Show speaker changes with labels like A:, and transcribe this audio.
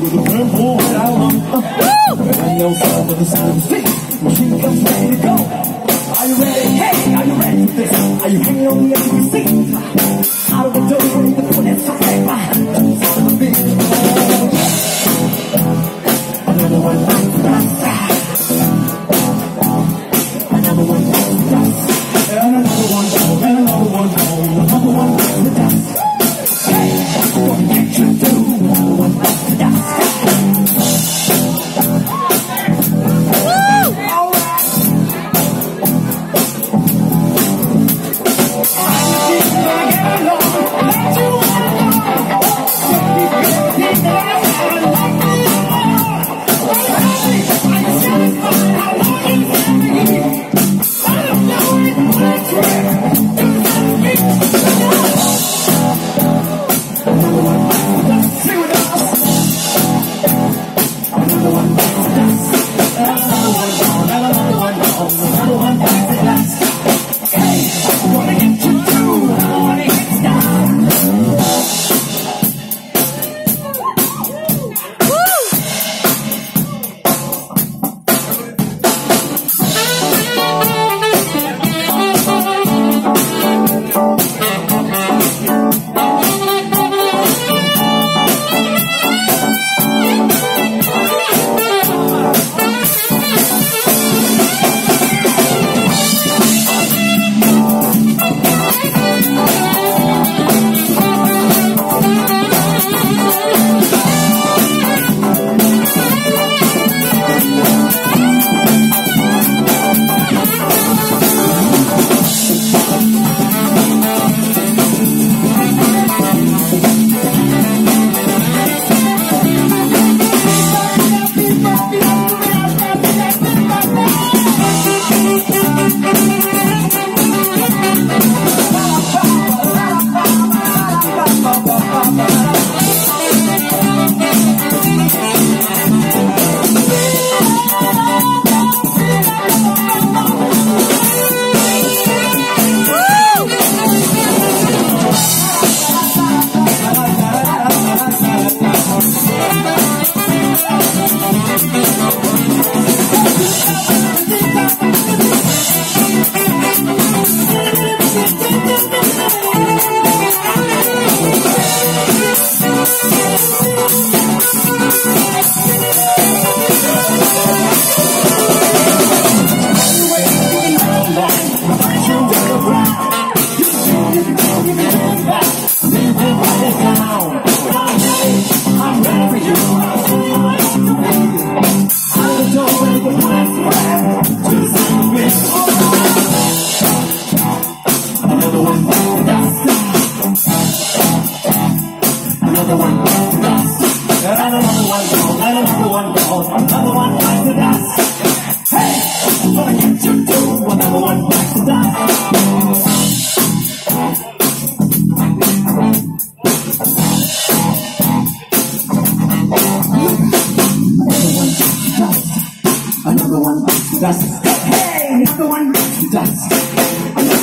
A: with a. Uh, I know some of the. Are you ready? Hey, are you ready? Are you hanging on the edge of your seat? Of ready to put it straight behind the beat. Another one the. Another one Another another one goes, another one goes, another one bites the dust. Another one bites the dust. Hey, another one bites the dust. Another